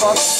fuck?